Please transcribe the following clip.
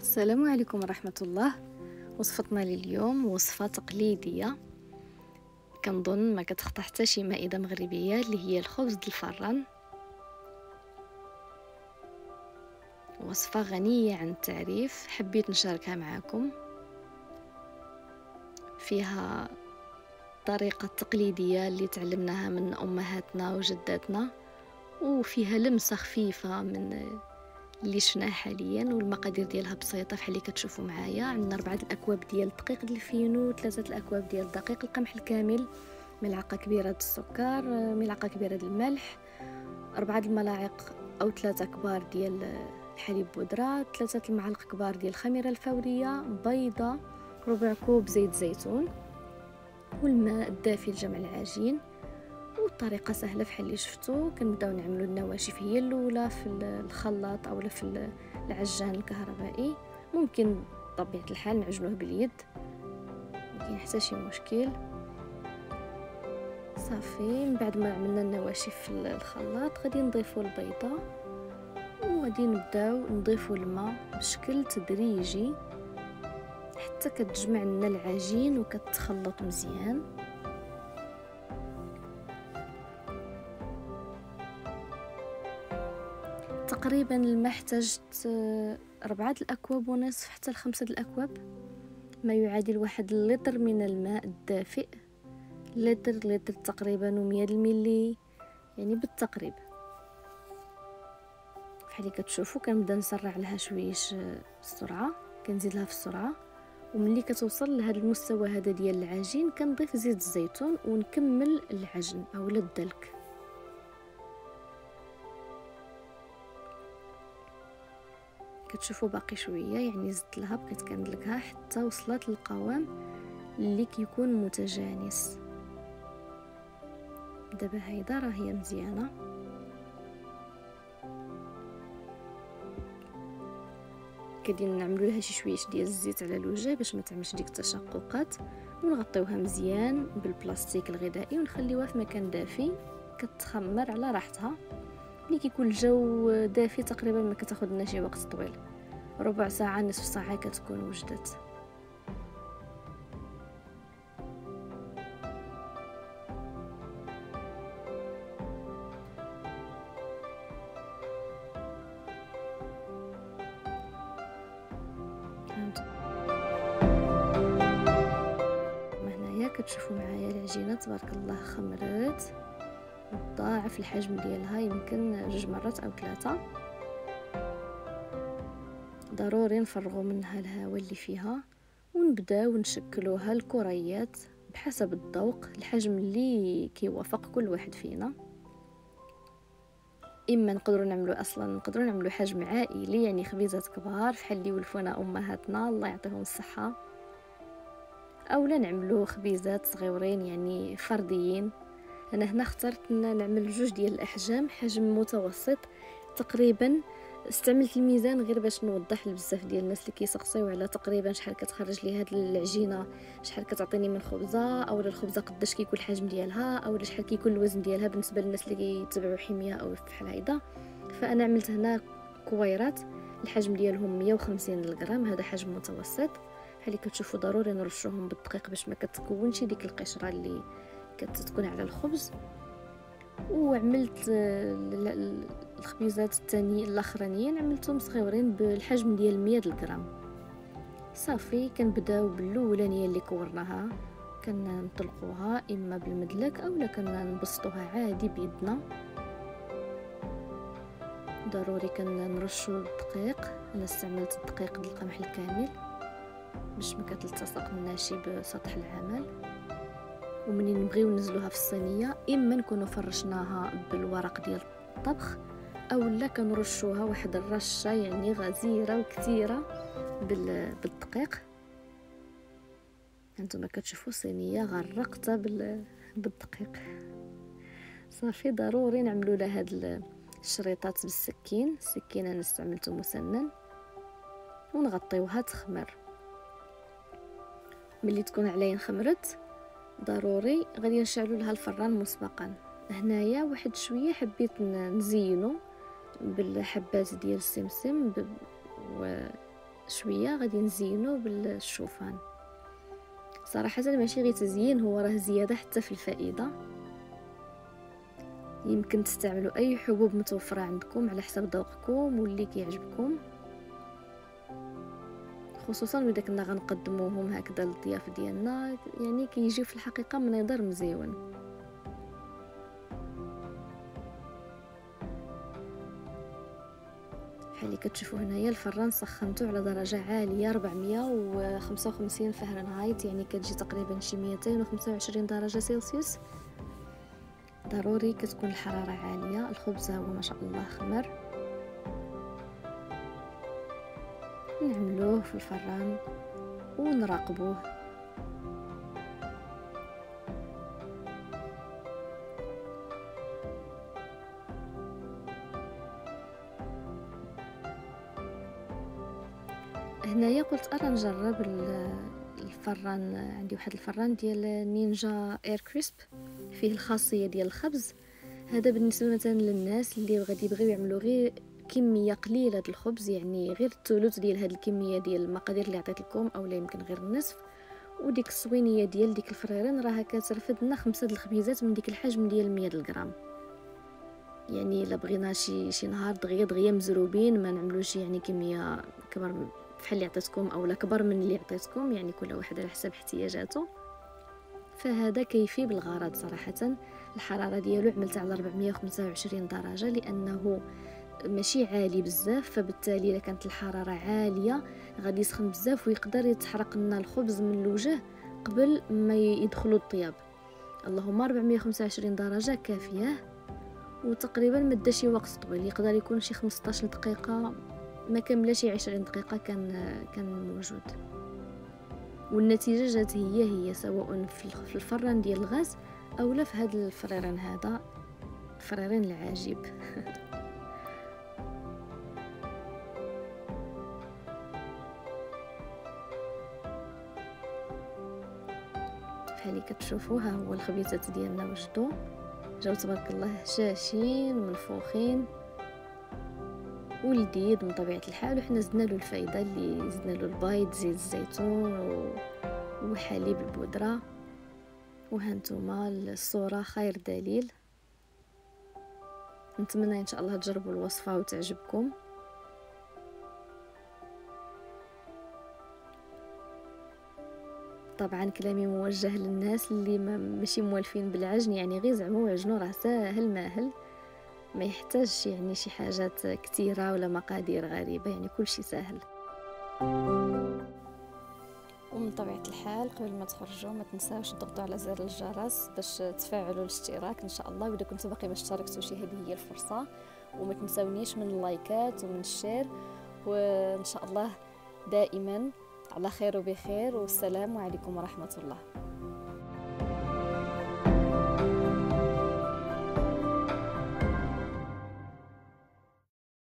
السلام عليكم ورحمة الله. وصفتنا لليوم وصفة تقليدية. كنظن ما كتخطى حتى شي مائدة مغربية اللي هي الخبز الفران. وصفة غنية عن التعريف حبيت نشاركها معكم فيها الطريقة التقليدية اللي تعلمناها من أمهاتنا وجداتنا. وفيها لمسة خفيفة من اللي شفناه حاليا والمقادير ديالها بسيطة بحال اللي كتشوفوا معايا. عندنا أربعة الأكواب ديال الدقيق الفينو ثلاثة الأكواب ديال دقيق القمح الكامل ملعقة كبيرة د السكر ملعقة كبيرة د الملح أربعة الملاعق أو ثلاثة كبار ديال الحليب بودرة ثلاثة المعالق كبار ديال الخميرة الفورية بيضة ربع كوب زيت زيتون والماء الدافي لجمع العجين. والطريقة سهلة فحال اللي شفتو. كنبداو نعملو النواشف هي الأولى في الخلاط اولا في العجان الكهربائي. ممكن بطبيعة الحال نعجنوه باليد. مكاين حتى شي مشكل. صافي. من بعد ما عملنا النواشف في الخلاط غادي نضيفو البيضة. وغادي نبداو نضيفو الماء بشكل تدريجي حتى كتجمع لنا العجين وكتخلط مزيان. تقريبا الماء احتاجت أربعة الأكواب ونصف حتى لخمسة الأكواب. ما يعادل واحد لتر من الماء الدافئ. لتر لتر تقريبا ومية الملي يعني بالتقريب. بحال كتشوفوا كنبدا نسرع لها شويش السرعة كنزيد لها في السرعة. وملي كتوصل لهذا المستوى هذا ديال العجين كنضيف زيت الزيتون ونكمل العجن اولا الدلك كتشوفوا باقي شوية يعني زدت لها بقيت كندلكها حتى وصلت للقوام اللي كيكون متجانس. دابا هيدا راه هي مزيانة. كدير نعملو لها شي شويش ديال الزيت على الوجه باش ما تعملش ديك التشققات ونغطيوها مزيان بالبلاستيك الغذائي ونخليوها في مكان دافي كتخمر على راحتها. ملي كيكون الجو دافي تقريبا ما كتاخذ شي وقت طويل. ربع ساعة نصف ساعة كتكون وجدت. هنايا كتشوفوا معايا العجينة تبارك الله خمرت. ضاعف الحجم ديالها يمكن جوج مرات أو ثلاثة. ضروري نفرغوا منها الهواء اللي فيها ونبداو نشكلوها الكريات بحسب الذوق الحجم اللي كيوافق كل واحد فينا. إما نقدروا نعملوا أصلا نقدروا نعملوا حجم عائلي يعني خبيزات كبار فحال اللي ولفونا أمهاتنا الله يعطيهم الصحة. اولا نعملوا خبيزات صغيورين يعني فرديين. أنا هنا اخترت نعمل جوج ديال الأحجام حجم متوسط تقريبا استعملت الميزان غير باش نوضح لبزاف ديال الناس اللي كيسقسيو على تقريبا شحال كتخرج لي هاد العجينة شحال كتعطيني من خبزة أو الخبزة قداش كيكون الحجم ديالها أو شحال كيكون الوزن ديالها بالنسبة للناس اللي كيتبعوا حمية أو بحال هيدا فأنا عملت هنا كويرات الحجم ديالهم 150 غرام هذا حجم متوسط. بحال كتشوفوا ضروري نرشوهم بالدقيق باش ما كتكونش ديك القشرة اللي كتكون على الخبز وعملت الخبيزات الثاني الأخرانيين عملتهم صغيورين بالحجم ديال 100 غرام صافي كنبداو بالأولانية اللي كورناها. كنطلقوها إما بالمدلك اولا كنبسطوها عادي بيدنا. ضروري كنرشو الدقيق. أنا استعملت الدقيق ديال القمح الكامل باش ما كتلتصق مناشي بسطح العمل. ومنين نبغيو ننزلوها في الصينية إما نكونوا فرشناها بالورق ديال الطبخ اولا كنرشوها واحد الرشة يعني غزيرة وكثيرة بالدقيق. هانتوما كتشوفوا صينية غرقتها بالدقيق. صافي ضروري نعملوا لها هاد الشريطات بالسكين. السكين أنا استعملته مسنن. ونغطيوها تخمر. ملي تكون عليا خمرت ضروري غادي نشعلوا لها الفران مسبقا. هنايا واحد شوية حبيت نزينو بالحبات ديال السمسم شوية غادي نزينو بالشوفان. صراحة ماشي غير تزيين هو راه زيادة حتى في الفائدة. يمكن تستعملوا أي حبوب متوفرة عندكم على حسب ذوقكم واللي كيعجبكم. خصوصا اذا كنا غنقدموهم هكذا للضياف ديالنا يعني كيجيو في الحقيقة منظر مزيون. بحال اللي كتشوفوا هنايا الفران سخنته على درجة عالية 455 فهرنهايت يعني كتجي تقريبا شي 225 درجة سلسيوس ضروري كتكون الحرارة عالية الخبز هو ما شاء الله خمر. نعملوه في الفران ونراقبوه. هنايا قلت ارى نجرب الفران عندي واحد الفران ديال نينجا اير كريسب فيه الخاصية ديال الخبز. هذا بالنسبة مثلا للناس اللي غادي يبغيو يعملوا غير كمية قليلة الخبز يعني غير الثلث ديال هاد الكمية ديال المقادير اللي عطيت لكم أو لا يمكن غير النصف. وديك الصوينيه ديال ديك الفريرين راها كترفد لنا خمسة د الخبيزات من ديك الحجم ديال 100 الغرام. يعني إلا بغينا شي شي نهار دغيا دغيا مزروبين ما نعملوش يعني كمية كبر بحال اللي عطيتكم اولا كبر من اللي عطيتكم يعني كل واحد على حسب احتياجاته. فهذا كيفي بالغرض صراحة. الحرارة ديالو عملت على 425 درجة لأنه ماشي عالي بزاف فبالتالي اذا كانت الحرارة عالية غادي يسخن بزاف ويقدر يتحرق لنا الخبز من الوجه قبل ما يدخلوا الطياب. اللهم 425 درجة كافية وتقريبا ما شي وقت طويل يقدر يكون شي 15 دقيقة ما شي 20 دقيقة كان كان موجود. والنتيجة جات هي هي سواء في الفران ديال الغاز أو لا في هذا الفريران هذا الفريران العجيب. بحال كتشوفوا ها هو الخبيزات ديالنا وجدوا جاو تبارك الله هشاشين منفوخين ولذيذ من طبيعة الحال وحنا زدنا له الفايدة اللي زدنا له البيض زيت الزيتون. وحليب البودرة. وهانتوما الصورة خير دليل. نتمنى إن شاء الله تجربوا الوصفة وتعجبكم. طبعا كلامي موجه للناس اللي ما ماشي موالفين بالعجن يعني غير زعما وعجنو راه ساهل ماهل ما يحتاجش يعني شي حاجات كثيرة ولا مقادير غريبة يعني كل شيء سهل. ومن طبيعة الحال قبل ما تخرجوا ما تنساوش تضغطوا على زر الجرس باش تفعلوا الاشتراك إن شاء الله. وإذا كنتوا باقي ما اشتركتوش هذه هي الفرصة. وما تنساونيش من اللايكات ومن ال share. وإن شاء الله دائما على خير وبخير والسلام عليكم ورحمة الله.